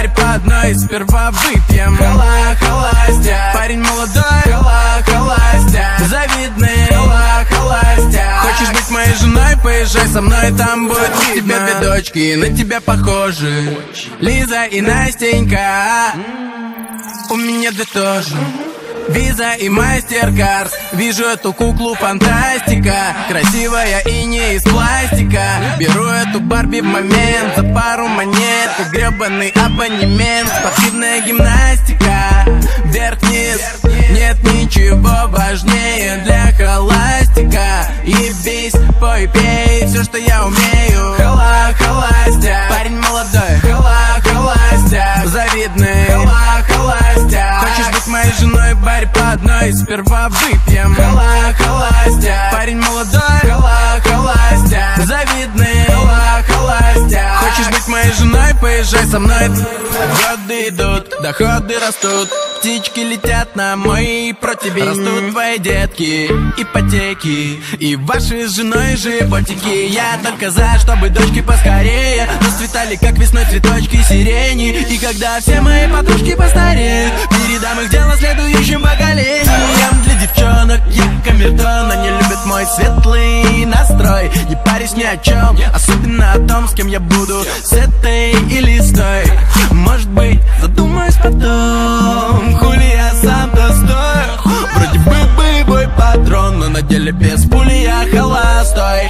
баре по одной Сперва выпьем. Хала, холостяк. Парень молодой Хала, холостяк. Завидный. Хала, холостяк. Хочешь быть моей женой? Поезжай со мной, там будет У тебя две дочки, на тебя похожи. Лиза и Настенька. У меня две тоже. Виза и мастер-карт Вижу эту куклу фантастика. Красивая и не из пластика Беру эту Барби в момент За пару монет Как гребаный абонемент. Спортивная гимнастика Вверх-вниз Нет ничего важнее для холастика. И бись, пой, пей Все, что я умею. Хала, холастя. Парень молодой Хала, холастя. Завидный Хала, холастя. Хочешь быть моей женой, барь по одной Сперва выпьем. Хала, поезжай со мной. Годы идут, доходы растут. Птички летят на мой противень. Растут твои детки, ипотеки И ваши с женой животики. Я только за, чтобы дочки поскорее Расцветали, как весной цветочки сирени. И когда все мои подружки постареют Передам их дело следующим поколениям Для девчонок я камертон Они любят мой светлый настрой Не парюсь ни о чем Особенно о том, с кем я буду. С этой или с той Может быть, задумаюсь потом. Хули я сам-то стою Вроде бы боевой патрон Но на деле без пули я холостой